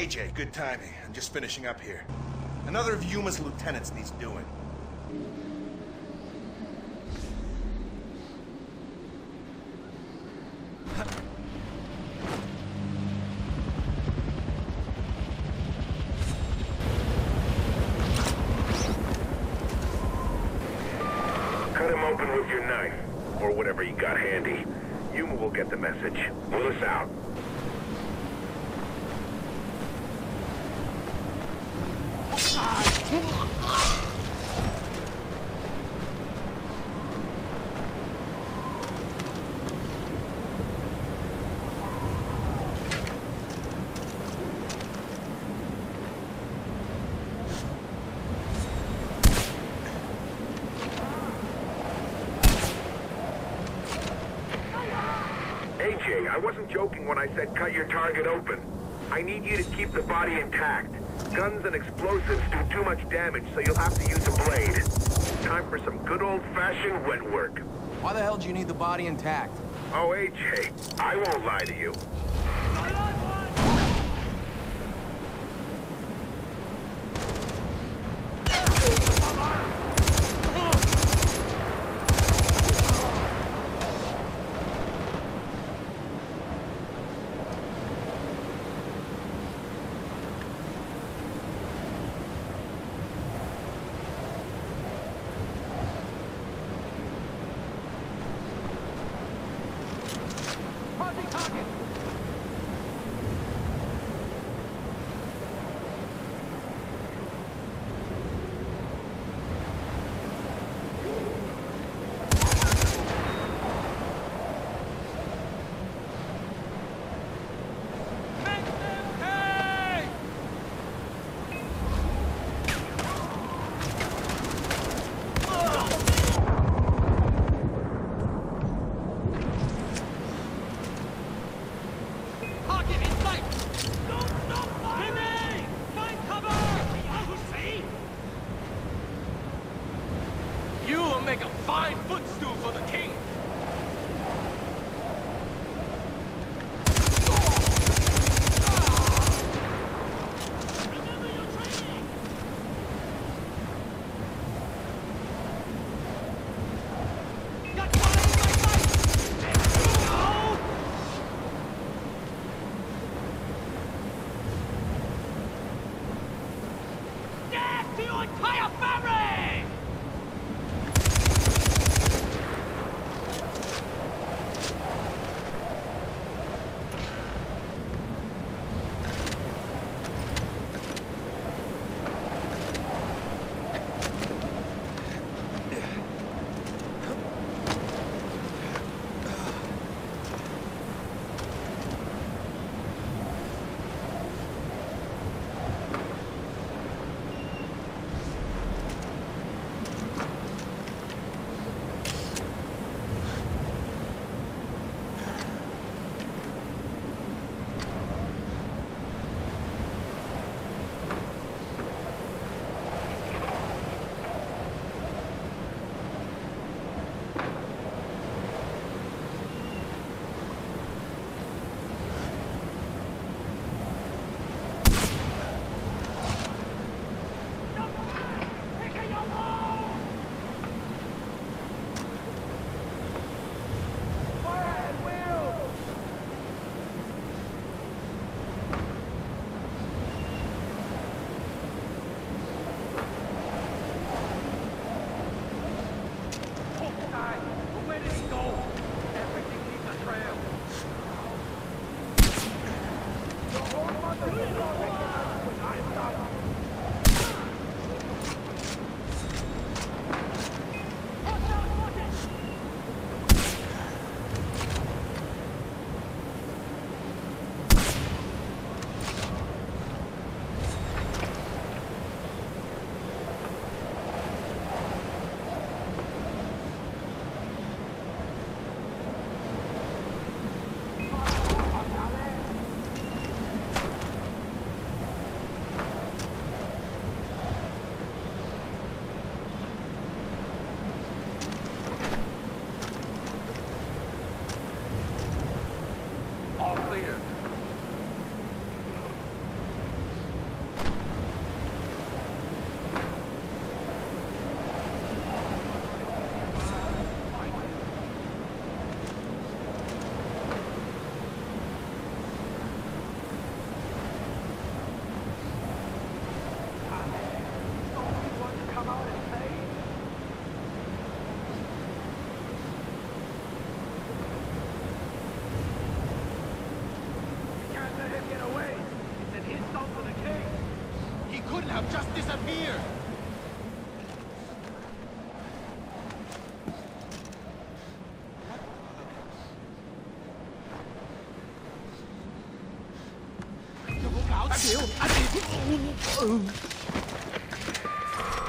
AJ, good timing. I'm just finishing up here. Another of Yuma's lieutenants needs doing. Cut him open with your knife, or whatever you got handy. Yuma will get the message. Willis out. AJ, I wasn't joking when I said cut your target open. I need you to keep the body intact. Guns and explosives do too much damage, so you'll have to use a blade. Time for some good old-fashioned wet work. Why the hell do you need the body intact? Oh, AJ, I won't lie to you.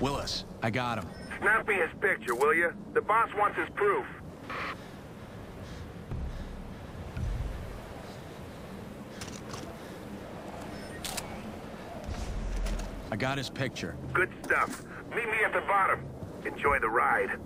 Willis, I got him. Snap me his picture, will you? The boss wants his proof. I got his picture. Good stuff. Meet me at the bottom. Enjoy the ride.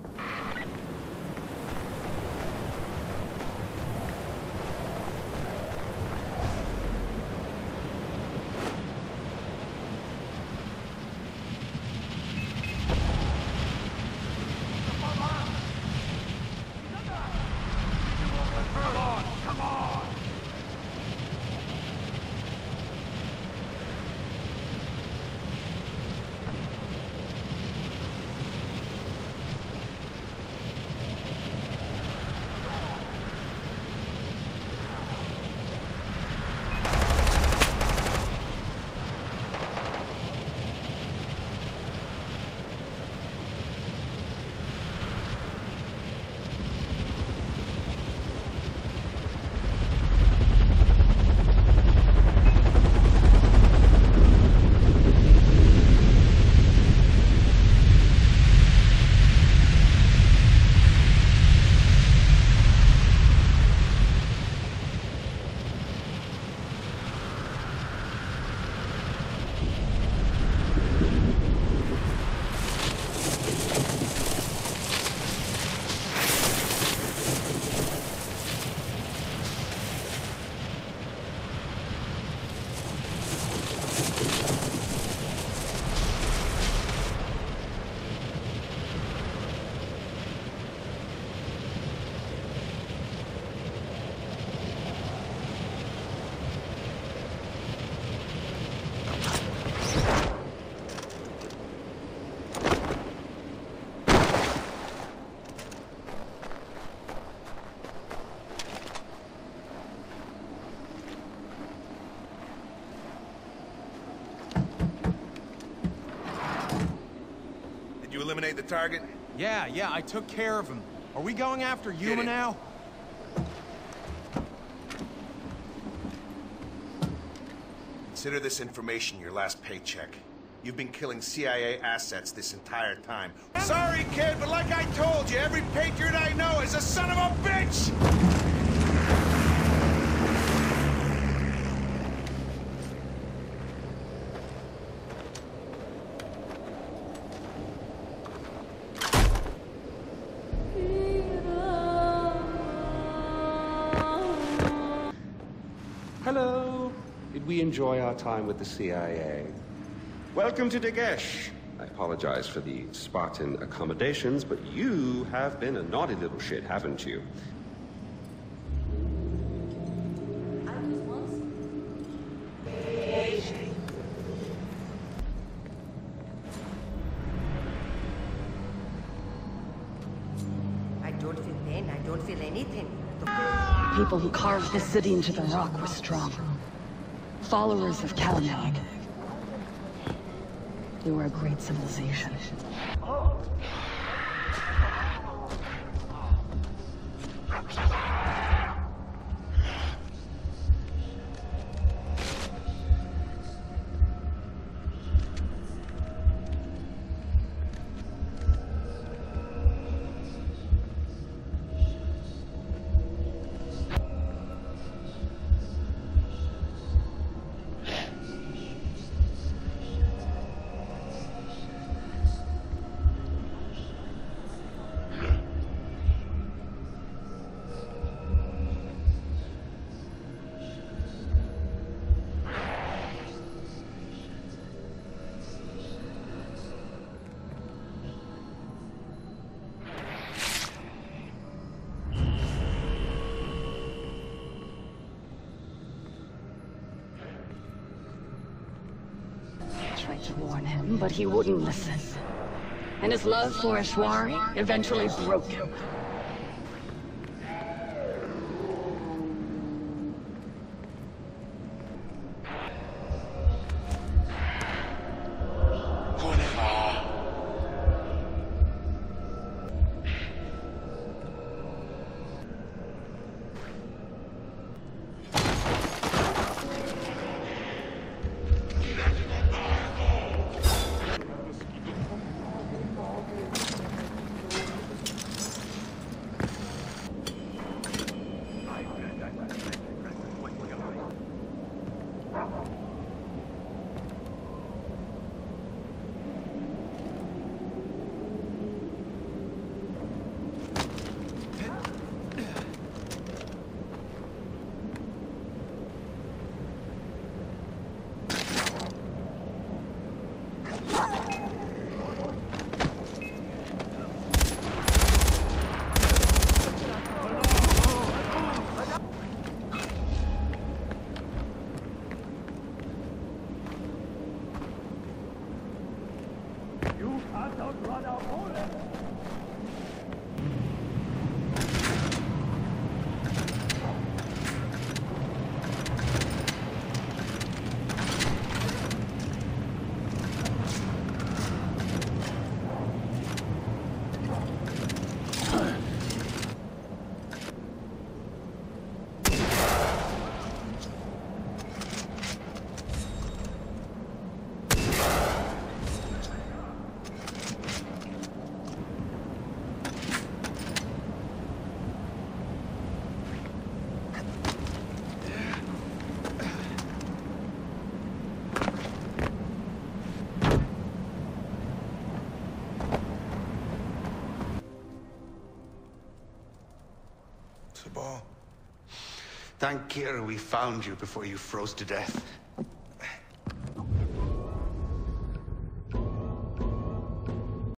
Target? Yeah, yeah, I took care of him. Are we going after Yuma now? Consider this information your last paycheck. You've been killing CIA assets this entire time. Sorry, kid, but like I told you, every patriot I know is a son of a bitch! We enjoy our time with the CIA? Welcome to Durgesh. I apologize for the Spartan accommodations, but you have been a naughty little shit, haven't you? I don't feel pain. I don't feel anything. People who carved this city into the rock were strong. Followers of Kalinag. They were a great civilization. Tried to warn him, but he wouldn't listen. And his love for Ishwari eventually broke him. Thank Kira we found you before you froze to death.